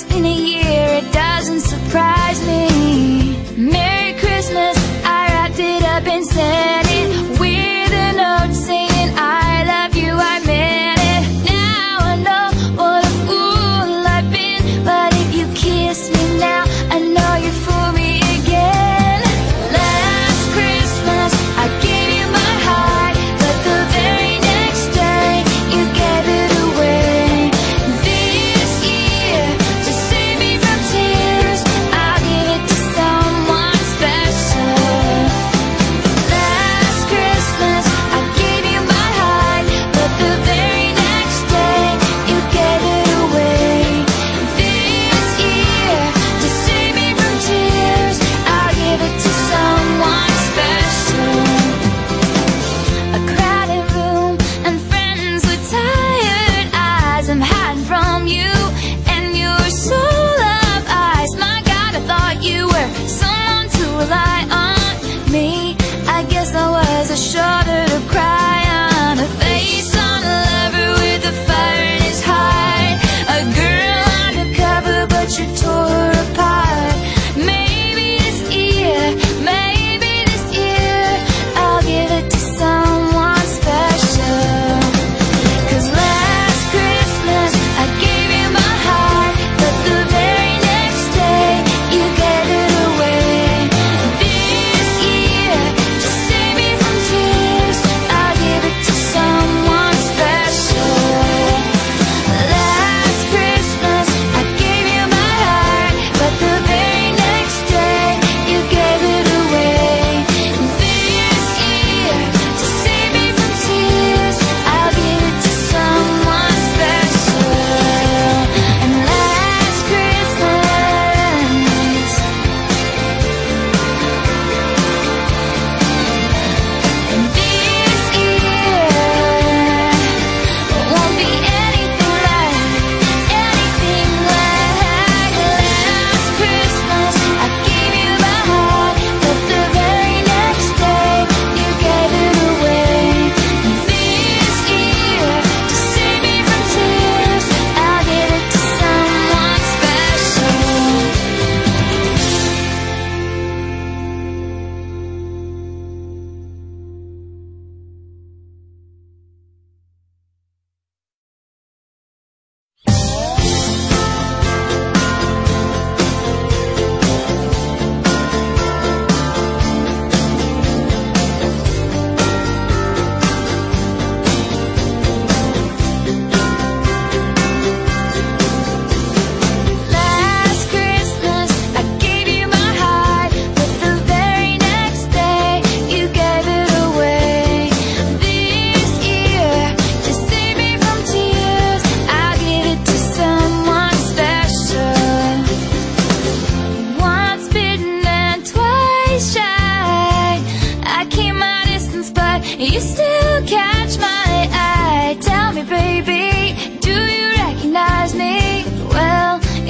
it's been a year.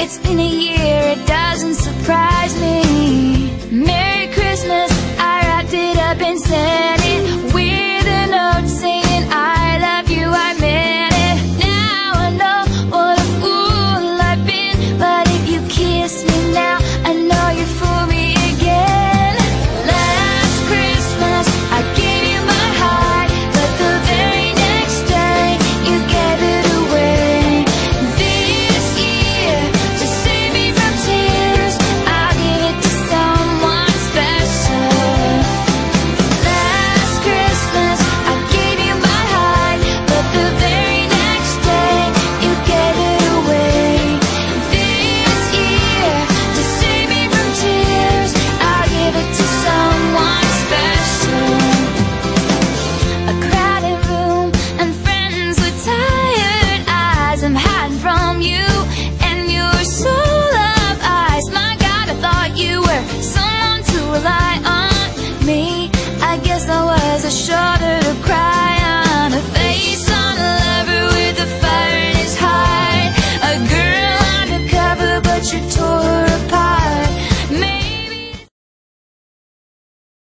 It's been a year, it doesn't surprise me. Merry Christmas, I wrapped it up and said.